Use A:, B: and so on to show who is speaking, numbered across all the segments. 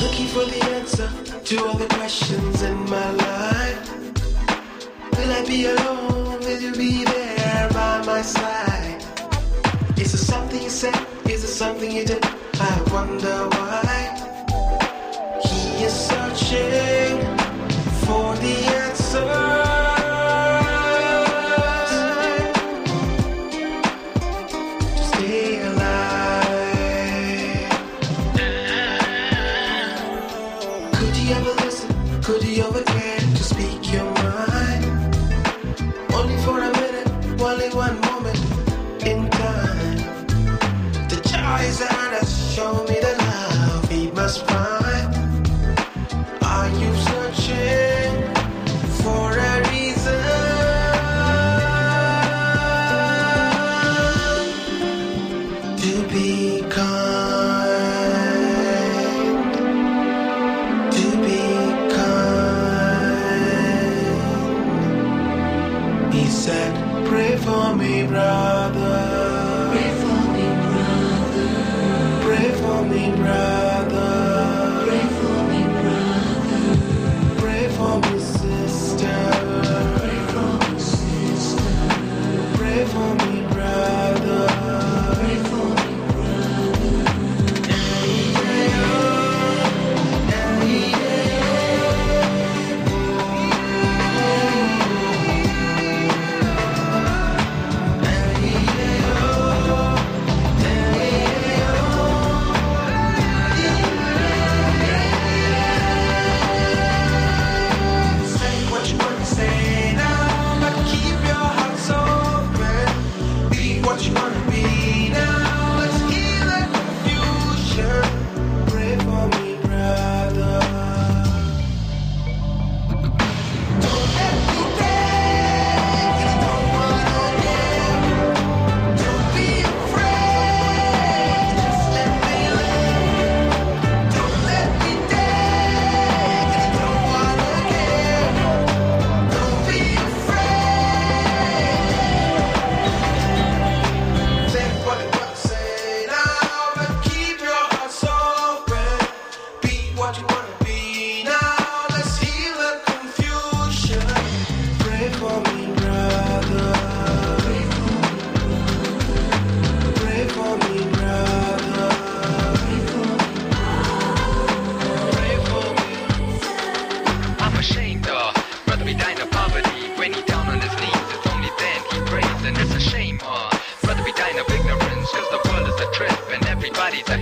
A: Looking for the answer to all the questions in my life. Will I be alone? Will you be there by my side? Is it something you said? Is it something you did? I wonder why. He is searching for the answer. Ever listen? Could you ever care to speak your mind? Only for a minute, only one moment in time. The choice that has shown me the love he must find. Me, brother.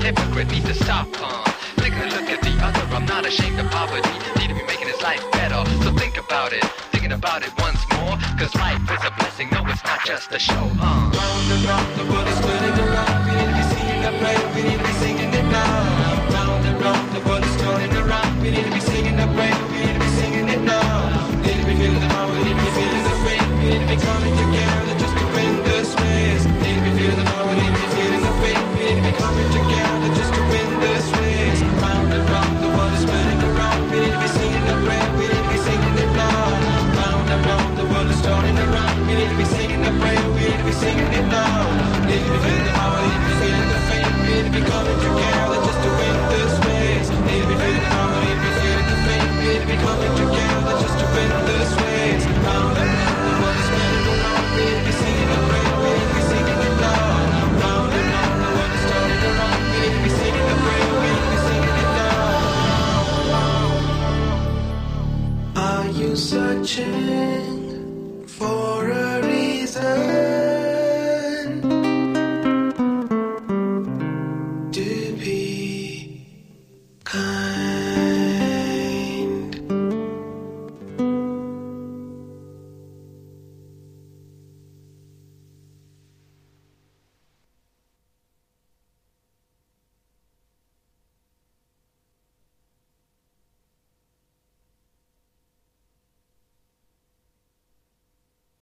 B: Hypocrite. Need to stop, uh. Take a look at the other. I'm not ashamed of poverty. Need to be making his life better. So think about it, thinking about it once more. Cause life is a blessing, no, it's not just a show, uh.
A: Round and round, the world is turning around. We need to be singing a prayer, we need to be singing it now. Round and round, the world is turning around. We need to be singing a prayer, we need to be we to be singing it now. Need to the power, need to be the. We need to be coming together just to win this race. Need to the power, need to be the. We need to be coming